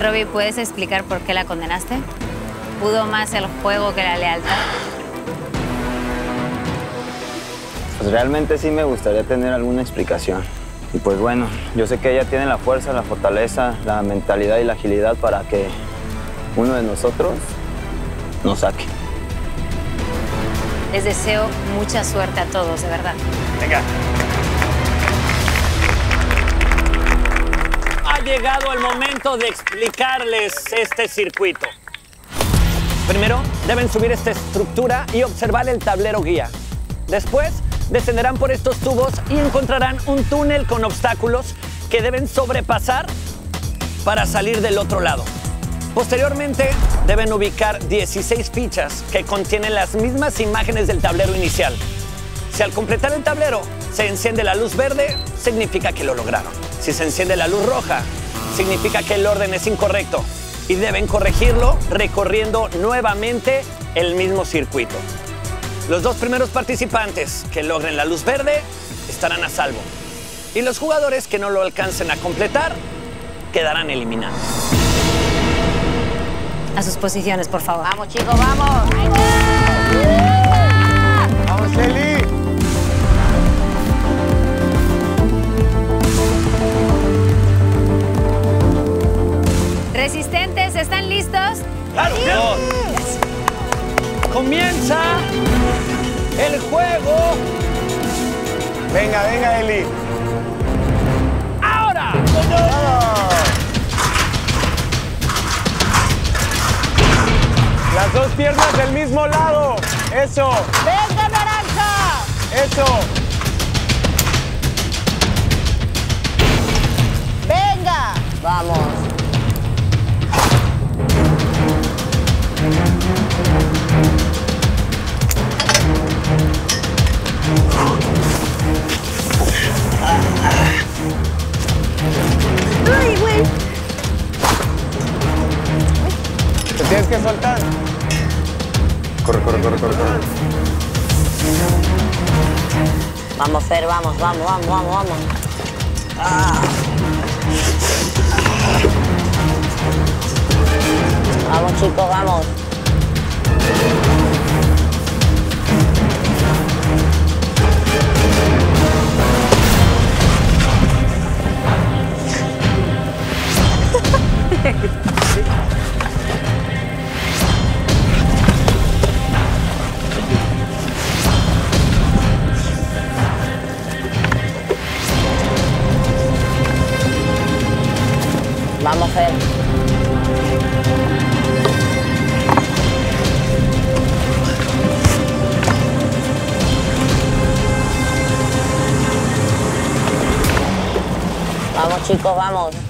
Robbie, ¿puedes explicar por qué la condenaste? ¿Pudo más el juego que la lealtad? Pues realmente sí me gustaría tener alguna explicación. Y pues bueno, yo sé que ella tiene la fuerza, la fortaleza, la mentalidad y la agilidad para que uno de nosotros nos saque. Les deseo mucha suerte a todos, de verdad. Venga. Llegado el momento de explicarles este circuito. Primero, deben subir esta estructura y observar el tablero guía. Después, descenderán por estos tubos y encontrarán un túnel con obstáculos que deben sobrepasar para salir del otro lado. Posteriormente, deben ubicar 16 fichas que contienen las mismas imágenes del tablero inicial. Si al completar el tablero se enciende la luz verde, significa que lo lograron. Si se enciende la luz roja, significa que el orden es incorrecto y deben corregirlo recorriendo nuevamente el mismo circuito. Los dos primeros participantes que logren la luz verde estarán a salvo. Y los jugadores que no lo alcancen a completar quedarán eliminados. A sus posiciones, por favor. Vamos, chicos, vamos. ¡Vamos, ¡Claro! Comienza el juego Venga, venga, Eli. ahora. Las dos piernas del mismo lado. Eso, ¡Venga, naranja! eso. Que soltar. Corre, corre, corre, corre, corre. Vamos, Fer, vamos, vamos, vamos, vamos, vamos. Ah. Vamos, chicos, vamos. Vamos, Fer. Vamos, chicos, vamos.